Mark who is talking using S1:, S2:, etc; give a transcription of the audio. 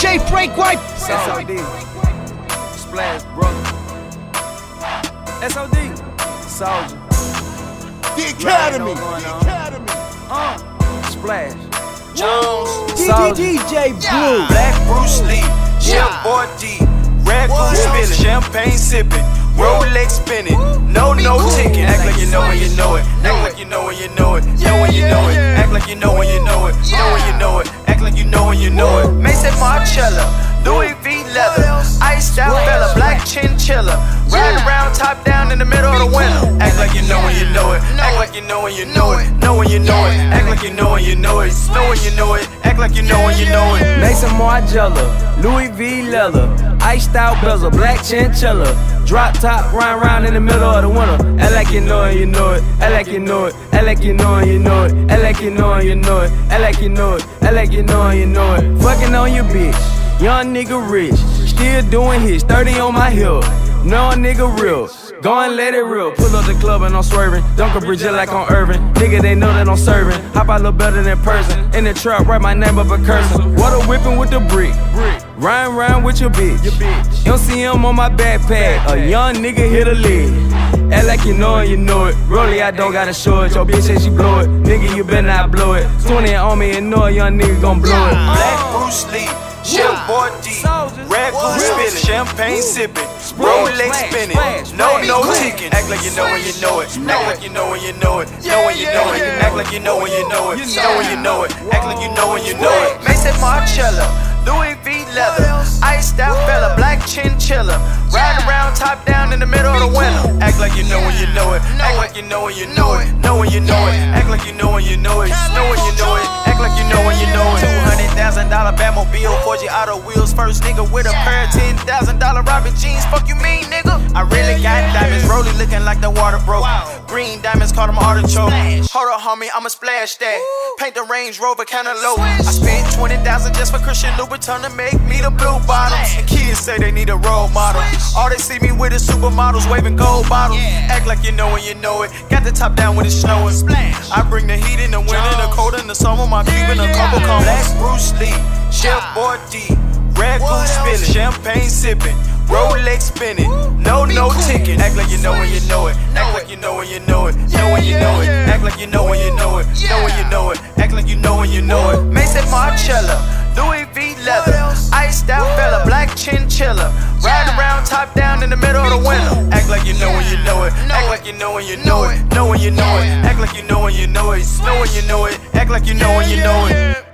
S1: DJ Break Wipe.
S2: SOD. Splash, brother. SOD. Soldier.
S1: The Academy. The Academy.
S2: Uh, splash. Jones.
S1: DJ Blue.
S3: Black Bruce Lee, Chef Boy D, Red Goose spilling, champagne sipping, Rolex spinning, no no ticket. Act like you know when you know it. Act like you know when you know it. Know when you know it. Act like you know when you know it. Know when you know it. Act like you know when you know it. Marcella, Louis V leather, iced out fella, black chinchilla, riding around top down in the middle of the winter. Act like you know when you know it. Act like you know when you know it. Know when you know it. Act like you know when you know it. Know when you know it. Act like you know when you know it.
S2: Maison Margiela, Louis V leather, iced out bezel, black chinchilla, drop top, run round in the middle of the winter. I like you know it, you know it. I like you know it. Act like you know it, you know it. Act like you know it, you know it. Act like you know it. Act like you know it, you know it. Fucking on your bitch, young nigga rich, still doing his 30 on my hip. No nigga real. Go and let it real. Pull up the club and I'm swerving. Dunk a Bridget like on Irving. Nigga, they know that I'm serving. Hop out look better than person. In the truck, write my name up a cursor. Water whipping with the brick. Rhyme, rhyme with your bitch. MCM on my backpack. A young nigga hit a lid. Act like you know it, you know it. Rolly, I don't gotta show it. Your bitch said she blow it. Nigga, you better not blow it. 20 on me and know a young nigga gon' blow it.
S3: Black Bruce Lee, Chef Boy D, Red Goose spilling, champagne sipping, Rolex spinning, no no ticket. Act like you know when you know it. Act like you know when you know it. Know when you know it. Act like you know when you know it. Know when you know it. Act like you know when you know it. Maison Margiela, Louis V leather, iced out fella, black chinchilla, riding around top down in the middle of the winter. Act like you know when you know it. Act like you know when you know it. Know when you know it. Act like you know when you know it. Know when you know it. Act like you know when you know it. Two hundred thousand dollar Batmobile, 4G auto wheels, first nigga with a pair of ten thousand dollar Robin jeans. Fuck you mean, nigga? I really got diamonds, Rolly looking like the water broke. Green diamonds, call them artichoke. Hold up, homie, I'ma splash that. Paint the Range Rover kinda low. I spent twenty thousand just for Christian Louboutin to make me the blue bottoms. And kids say they need a role model. All they see me with is supermodels waving gold bottles. Act like you know when you know it. Got the top down when it's snowing. I bring the heat in the winter, the cold in the summer. My Cuban a couple combos. Black Bruce Lee, Chef D, Red Goose spilling, champagne sipping. Rolex spinning, no no ticket. Act like you know when you know it. Act like when you know it. Know when you know it. Act like you know when you know it. Know when you know it. Act like you know when you know it. Maison Margiela, Louis V leather, iced out fella, black chinchilla, riding around top down in the middle of the winter. Act like you know when you know it. Act like you know when you know it. Know when you know it. Act like you know when you know it. Know when you know it. Act like you know when you know it.